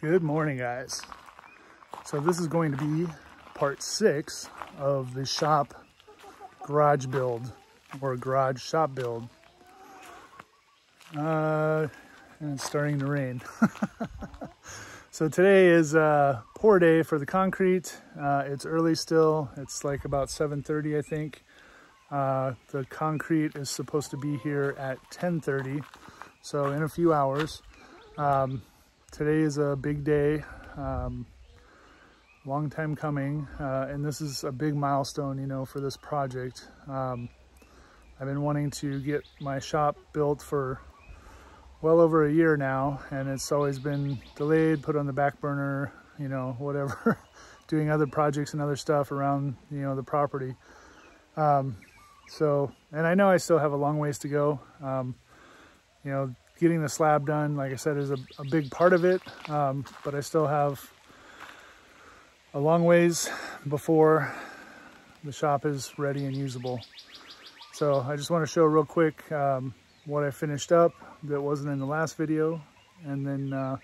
Good morning, guys. So this is going to be part six of the shop garage build or garage shop build. Uh, and it's starting to rain. so today is a pour day for the concrete. Uh, it's early still. It's like about 7.30, I think. Uh, the concrete is supposed to be here at 10.30. So in a few hours. Um, today is a big day. Um, long time coming. Uh, and this is a big milestone, you know, for this project. Um, I've been wanting to get my shop built for well over a year now, and it's always been delayed, put on the back burner, you know, whatever, doing other projects and other stuff around, you know, the property. Um, so, and I know I still have a long ways to go. Um, you know, getting the slab done, like I said, is a, a big part of it, um, but I still have a long ways before the shop is ready and usable. So I just want to show real quick um, what I finished up that wasn't in the last video. And then uh,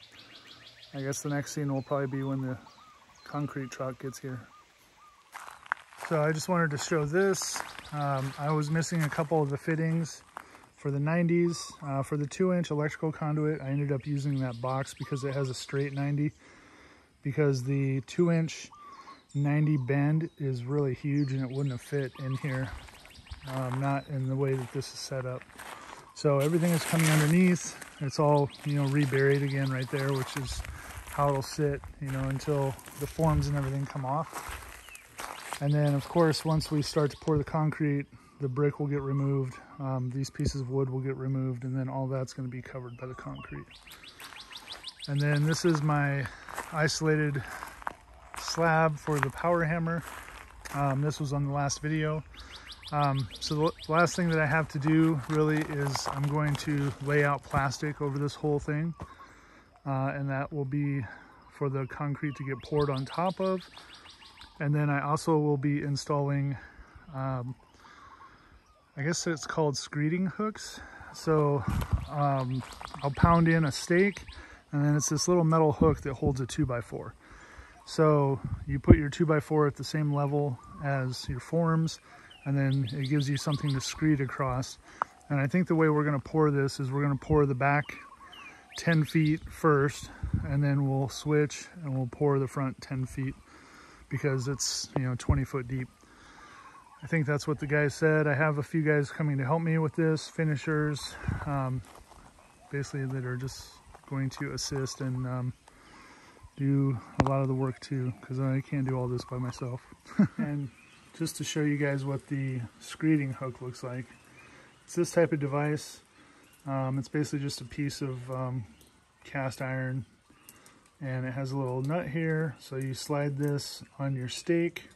I guess the next scene will probably be when the concrete truck gets here. So I just wanted to show this. Um, I was missing a couple of the fittings for the 90s. Uh, for the two inch electrical conduit, I ended up using that box because it has a straight 90 because the two inch 90 bend is really huge and it wouldn't have fit in here, um, not in the way that this is set up. So everything is coming underneath. It's all, you know, reburied again right there, which is how it'll sit, you know, until the forms and everything come off. And then of course, once we start to pour the concrete, the brick will get removed. Um, these pieces of wood will get removed and then all that's gonna be covered by the concrete. And then this is my isolated slab for the power hammer. Um, this was on the last video. Um, so the last thing that I have to do really is I'm going to lay out plastic over this whole thing. Uh, and that will be for the concrete to get poured on top of. And then I also will be installing, um, I guess it's called screeding hooks. So um, I'll pound in a stake and then it's this little metal hook that holds a 2x4. So you put your 2x4 at the same level as your forms, and then it gives you something to screed across. And I think the way we're going to pour this is we're going to pour the back 10 feet first, and then we'll switch and we'll pour the front 10 feet because it's, you know, 20 foot deep. I think that's what the guys said. I have a few guys coming to help me with this, finishers, um, basically that are just going to assist and um, do a lot of the work too because I can't do all this by myself. and just to show you guys what the screeding hook looks like. It's this type of device. Um, it's basically just a piece of um, cast iron and it has a little nut here. So you slide this on your stake.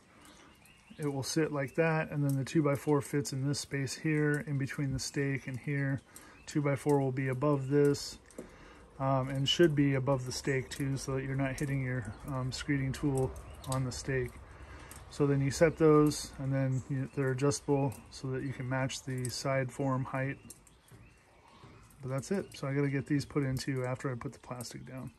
It will sit like that and then the 2x4 fits in this space here in between the stake and here. 2x4 will be above this um, and should be above the stake too so that you're not hitting your um, screeding tool on the stake. So then you set those and then you, they're adjustable so that you can match the side form height. But that's it. So I got to get these put into after I put the plastic down.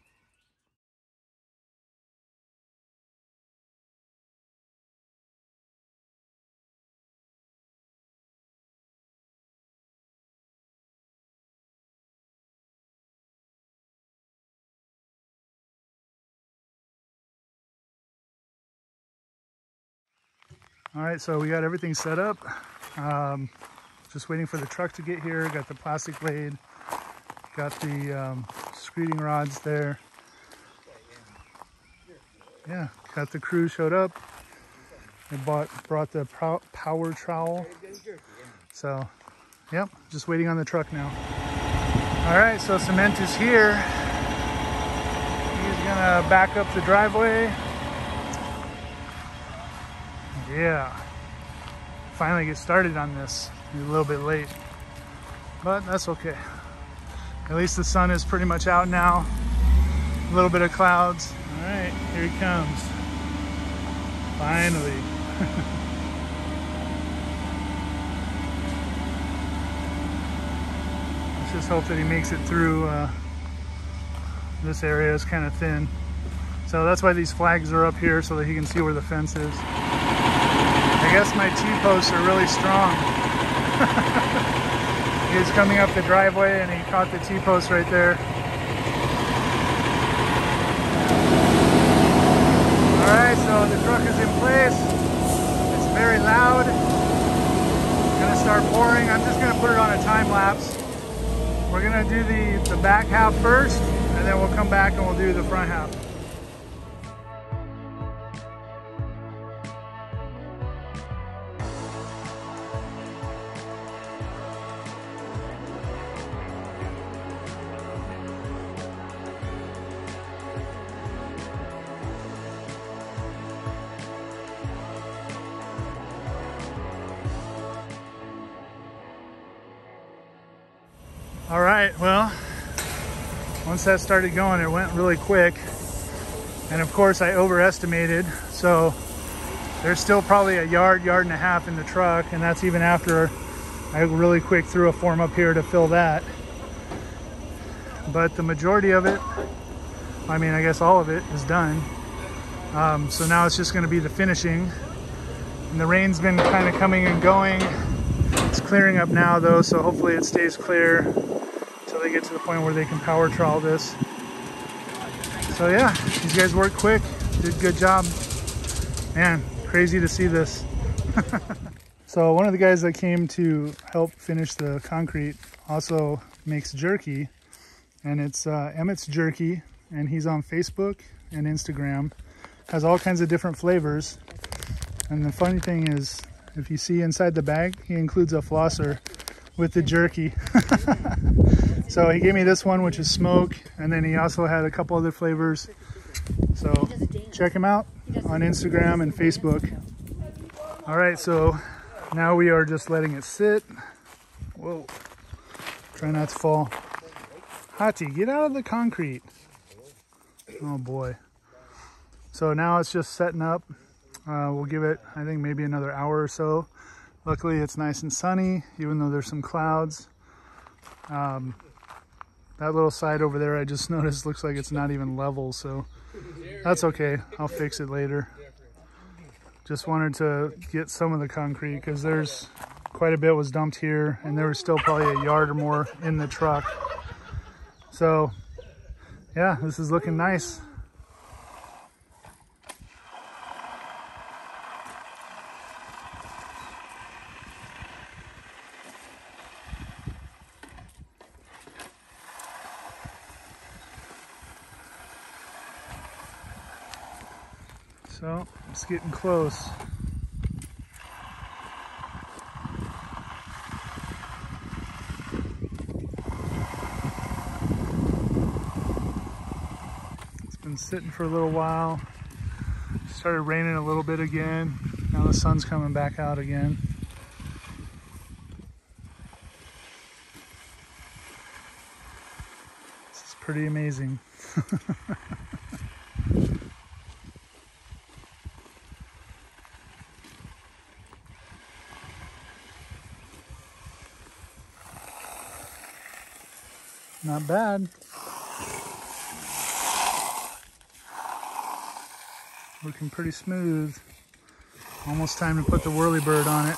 All right, so we got everything set up. Um, just waiting for the truck to get here. Got the plastic laid. Got the um, screeding rods there. Yeah, got the crew showed up. They bought brought the power trowel. So, yep, just waiting on the truck now. All right, so cement is here. He's gonna back up the driveway yeah. Finally get started on this. a little bit late, but that's okay. At least the sun is pretty much out now. A little bit of clouds. All right, here he comes. Finally. Let's just hope that he makes it through uh, this area is kind of thin. So that's why these flags are up here so that he can see where the fence is. I guess my T-posts are really strong. he was coming up the driveway and he caught the T-post right there. All right, so the truck is in place. It's very loud. It's gonna start pouring. I'm just gonna put it on a time lapse. We're gonna do the, the back half first, and then we'll come back and we'll do the front half. All right, well, once that started going, it went really quick. And of course I overestimated. So there's still probably a yard, yard and a half in the truck. And that's even after I really quick threw a form up here to fill that. But the majority of it, I mean, I guess all of it is done. Um, so now it's just gonna be the finishing. And the rain's been kind of coming and going. It's clearing up now though, so hopefully it stays clear get to the point where they can power trowel this. So yeah, these guys work quick, did good job. Man, crazy to see this. so one of the guys that came to help finish the concrete also makes jerky and it's uh, Emmett's Jerky and he's on Facebook and Instagram. Has all kinds of different flavors. And the funny thing is, if you see inside the bag, he includes a flosser with the jerky. So he gave me this one, which is smoke, and then he also had a couple other flavors. So check him out on Instagram and Facebook. All right, so now we are just letting it sit. Whoa, try not to fall. Hati, get out of the concrete. Oh boy. So now it's just setting up. Uh, we'll give it, I think maybe another hour or so. Luckily it's nice and sunny, even though there's some clouds. Um, that little side over there, I just noticed looks like it's not even level, so that's okay. I'll fix it later. Just wanted to get some of the concrete because there's quite a bit was dumped here and there was still probably a yard or more in the truck. So yeah, this is looking nice. So it's getting close. It's been sitting for a little while. Started raining a little bit again. Now the sun's coming back out again. This is pretty amazing. Bad. Looking pretty smooth. Almost time to put the whirlybird on it.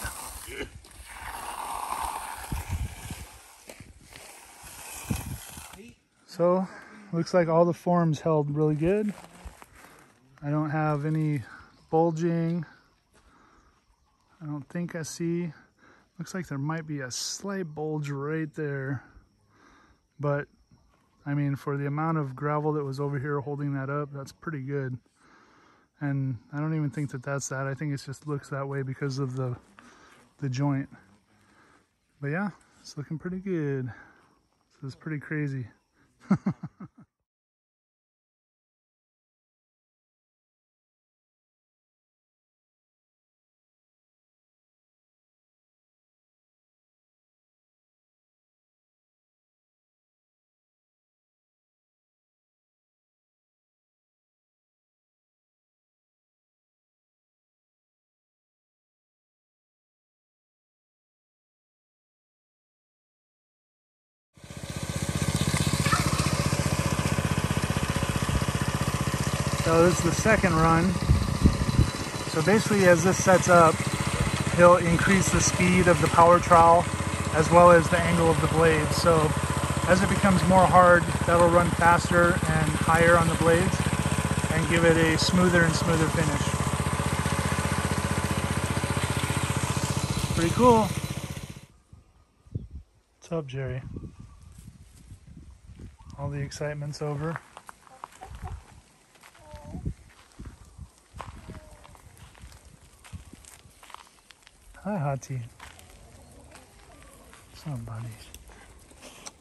So, looks like all the forms held really good. I don't have any bulging. I don't think I see. Looks like there might be a slight bulge right there. But I mean, for the amount of gravel that was over here holding that up, that's pretty good. And I don't even think that that's that. I think it just looks that way because of the, the joint. But yeah, it's looking pretty good. So it's pretty crazy. So this is the second run. So basically as this sets up, he'll increase the speed of the power trowel as well as the angle of the blade. So as it becomes more hard, that'll run faster and higher on the blades and give it a smoother and smoother finish. Pretty cool. What's up, Jerry? All the excitement's over. Hi, Hati. Up, buddy?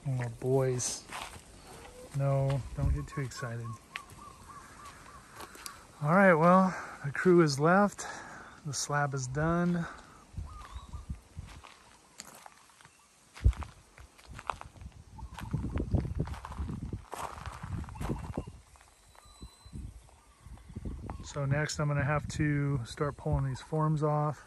Oh, boys. No, don't get too excited. All right, well, the crew is left. The slab is done. So next I'm gonna have to start pulling these forms off.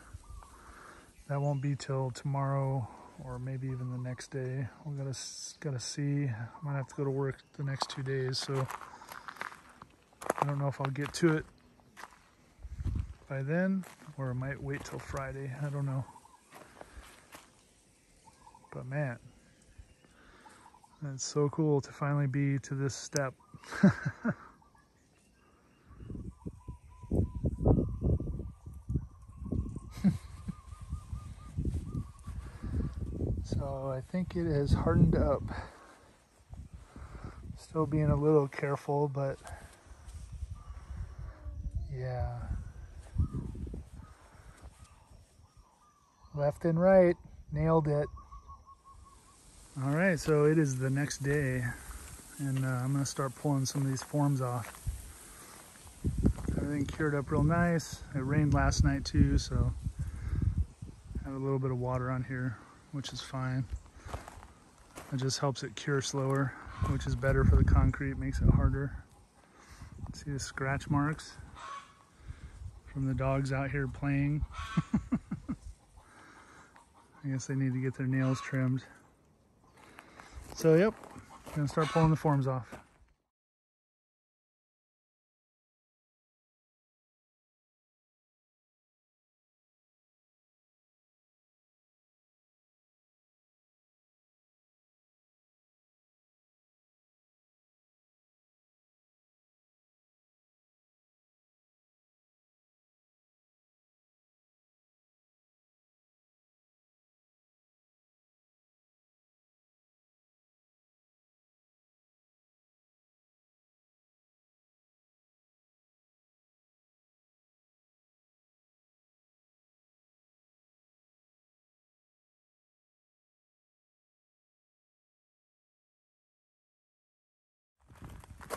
That won't be till tomorrow or maybe even the next day. We gotta gotta see. I might have to go to work the next two days, so I don't know if I'll get to it by then, or I might wait till Friday. I don't know. But man, it's so cool to finally be to this step. So I think it has hardened up. Still being a little careful, but yeah. Left and right, nailed it. All right, so it is the next day and uh, I'm gonna start pulling some of these forms off. Everything cured up real nice. It rained last night too, so have a little bit of water on here which is fine. It just helps it cure slower, which is better for the concrete, makes it harder. See the scratch marks from the dogs out here playing. I guess they need to get their nails trimmed. So yep, gonna start pulling the forms off.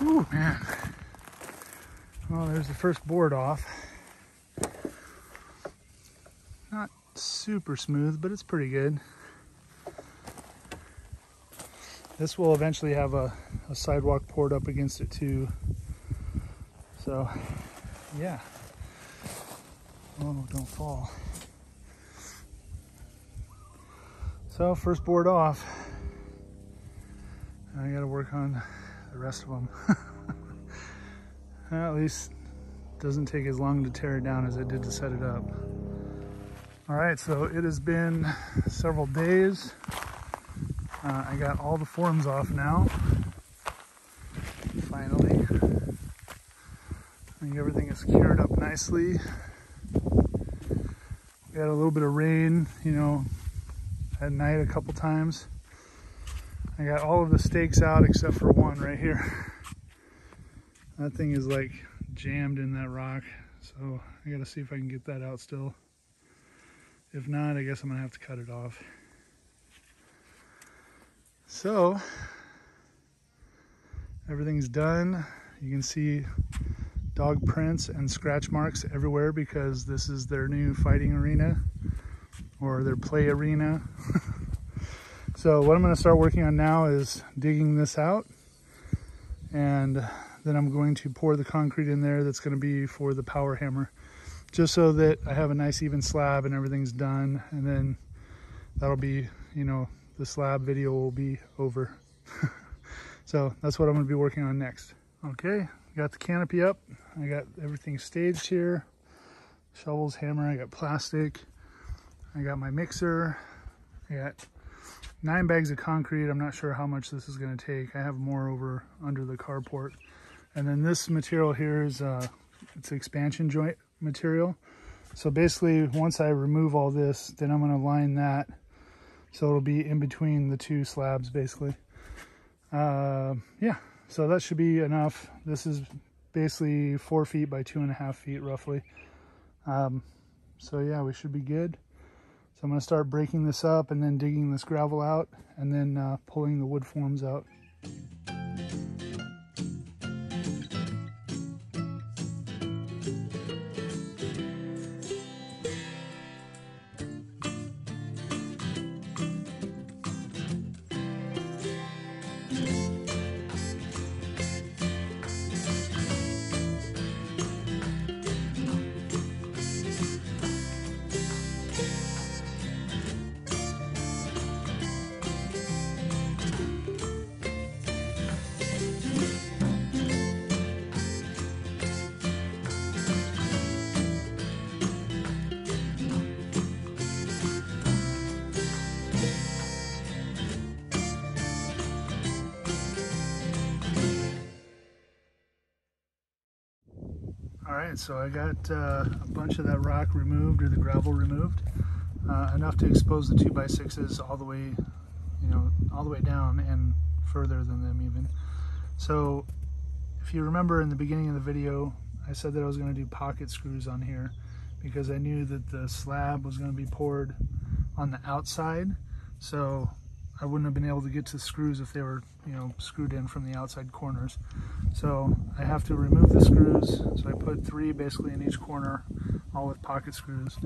Ooh, man. Well, there's the first board off. Not super smooth, but it's pretty good. This will eventually have a, a sidewalk poured up against it too. So, yeah. Oh, don't fall. So, first board off. I gotta work on the rest of them. well, at least doesn't take as long to tear it down as it did to set it up. All right, so it has been several days. Uh, I got all the forms off now, finally. I think everything is cured up nicely. We had a little bit of rain, you know, at night a couple times. I got all of the stakes out except for one right here. That thing is like jammed in that rock. So I gotta see if I can get that out still. If not, I guess I'm gonna have to cut it off. So, everything's done. You can see dog prints and scratch marks everywhere because this is their new fighting arena or their play arena. So what I'm gonna start working on now is digging this out and then I'm going to pour the concrete in there that's gonna be for the power hammer just so that I have a nice even slab and everything's done and then that'll be, you know, the slab video will be over. so that's what I'm gonna be working on next. Okay, got the canopy up. I got everything staged here. Shovels, hammer, I got plastic. I got my mixer. I got nine bags of concrete. I'm not sure how much this is gonna take. I have more over under the carport. And then this material here is uh, it's expansion joint material. So basically, once I remove all this, then I'm gonna line that. So it'll be in between the two slabs, basically. Uh, yeah, so that should be enough. This is basically four feet by two and a half feet, roughly. Um, so yeah, we should be good. So I'm gonna start breaking this up and then digging this gravel out and then uh, pulling the wood forms out. Right, so I got uh, a bunch of that rock removed or the gravel removed, uh, enough to expose the two by sixes all the way, you know, all the way down and further than them even. So if you remember in the beginning of the video, I said that I was gonna do pocket screws on here because I knew that the slab was gonna be poured on the outside. So I wouldn't have been able to get to the screws if they were, you know, screwed in from the outside corners. So I have to remove the screws. So I put three basically in each corner, all with pocket screws.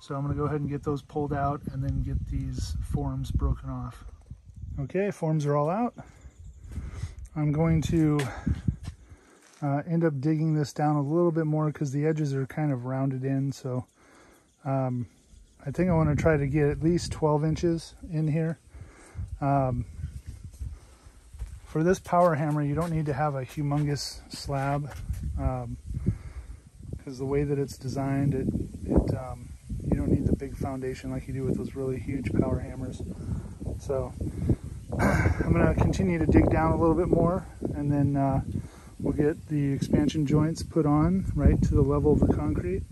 So I'm gonna go ahead and get those pulled out and then get these forms broken off. Okay, forms are all out. I'm going to uh, end up digging this down a little bit more because the edges are kind of rounded in. So um, I think I want to try to get at least 12 inches in here. Um, for this power hammer, you don't need to have a humongous slab because um, the way that it's designed, it, it um, you don't need the big foundation like you do with those really huge power hammers. So I'm going to continue to dig down a little bit more and then uh, we'll get the expansion joints put on right to the level of the concrete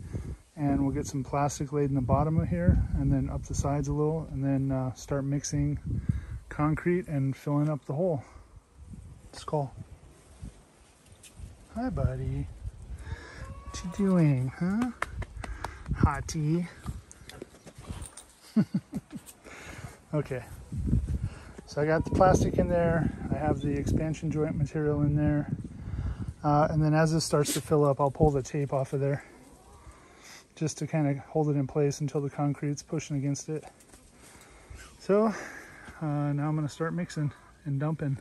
and we'll get some plastic laid in the bottom of here and then up the sides a little and then uh, start mixing concrete and filling up the hole. Skull. Hi, buddy. What you doing, huh? Hottie. okay. So I got the plastic in there. I have the expansion joint material in there. Uh, and then as this starts to fill up, I'll pull the tape off of there just to kind of hold it in place until the concrete's pushing against it. So uh, now I'm going to start mixing and dumping.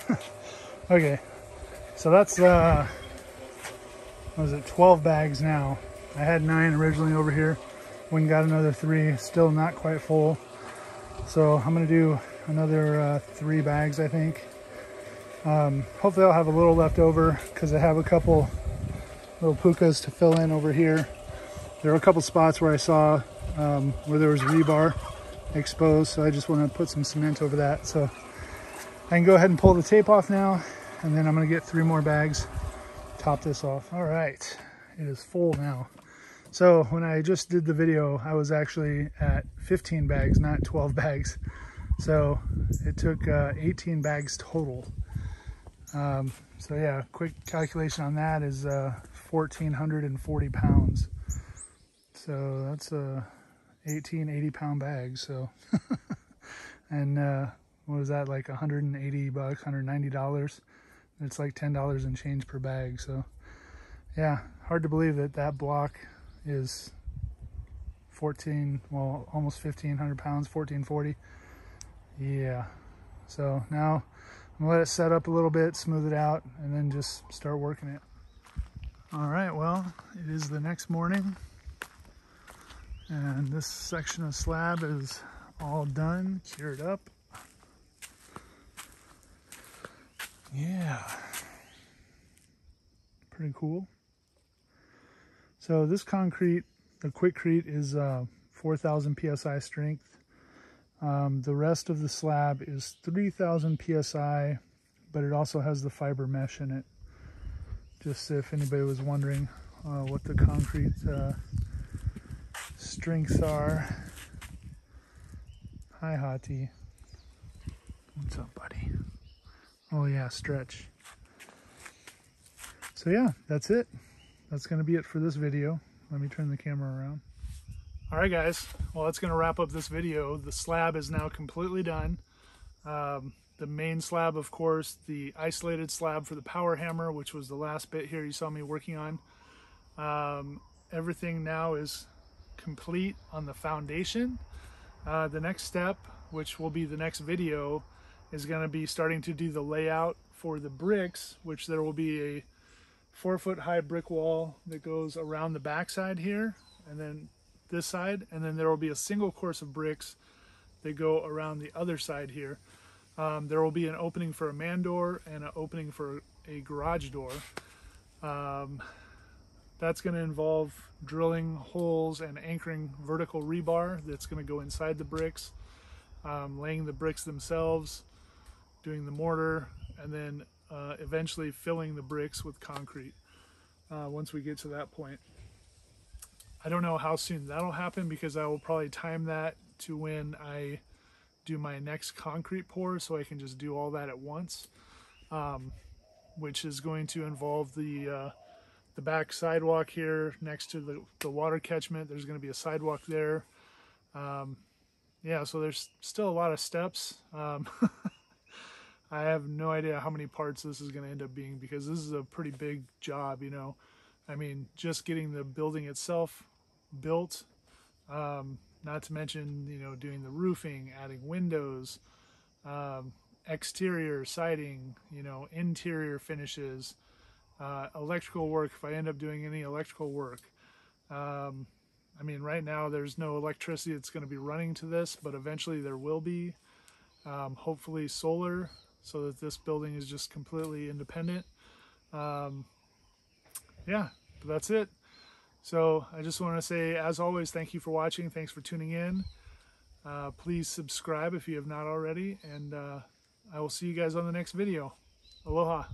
okay, so that's, uh, was it, 12 bags now. I had nine originally over here. Went got another three, still not quite full. So I'm gonna do another uh, three bags, I think. Um, hopefully I'll have a little left over because I have a couple little pukas to fill in over here. There are a couple spots where I saw um, where there was rebar exposed, so I just want to put some cement over that. So I can go ahead and pull the tape off now, and then I'm gonna get three more bags, top this off. All right, it is full now. So when I just did the video, I was actually at 15 bags, not 12 bags. So it took uh, 18 bags total. Um, so yeah, quick calculation on that is uh, 1,440 pounds. So that's a 18, 80 pound bag. So, and uh, what was that, like 180 bucks, 190 dollars. It's like ten dollars in change per bag. So, yeah, hard to believe that that block is 14, well, almost 1,500 pounds, 1440. Yeah. So now I'm gonna let it set up a little bit, smooth it out, and then just start working it. All right, well, it is the next morning. And this section of slab is all done, cured up. Yeah. Pretty cool. So this concrete, the Quikrete is uh, 4,000 PSI strength. Um, the rest of the slab is 3,000 PSI, but it also has the fiber mesh in it. Just if anybody was wondering uh, what the concrete uh, strengths are. Hi, Hati. What's up, buddy? Oh yeah, stretch. So yeah, that's it. That's gonna be it for this video. Let me turn the camera around. All right, guys. Well, that's gonna wrap up this video. The slab is now completely done. Um, the main slab, of course, the isolated slab for the power hammer, which was the last bit here you saw me working on. Um, everything now is complete on the foundation. Uh, the next step, which will be the next video, is going to be starting to do the layout for the bricks, which there will be a four foot high brick wall that goes around the backside here and then this side and then there will be a single course of bricks that go around the other side here. Um, there will be an opening for a man door and an opening for a garage door. Um, that's going to involve drilling holes and anchoring vertical rebar that's going to go inside the bricks, um, laying the bricks themselves, doing the mortar, and then uh, eventually filling the bricks with concrete uh, once we get to that point. I don't know how soon that'll happen because I will probably time that to when I do my next concrete pour so I can just do all that at once, um, which is going to involve the uh, the back sidewalk here next to the, the water catchment. There's going to be a sidewalk there. Um, yeah, so there's still a lot of steps. Um, I have no idea how many parts this is going to end up being because this is a pretty big job, you know. I mean, just getting the building itself built, um, not to mention, you know, doing the roofing, adding windows, um, exterior siding, you know, interior finishes, uh, electrical work if I end up doing any electrical work. Um, I mean, right now there's no electricity that's going to be running to this, but eventually there will be. Um, hopefully solar, so that this building is just completely independent. Um, yeah, that's it. So I just want to say, as always, thank you for watching. Thanks for tuning in. Uh, please subscribe if you have not already, and uh, I will see you guys on the next video. Aloha.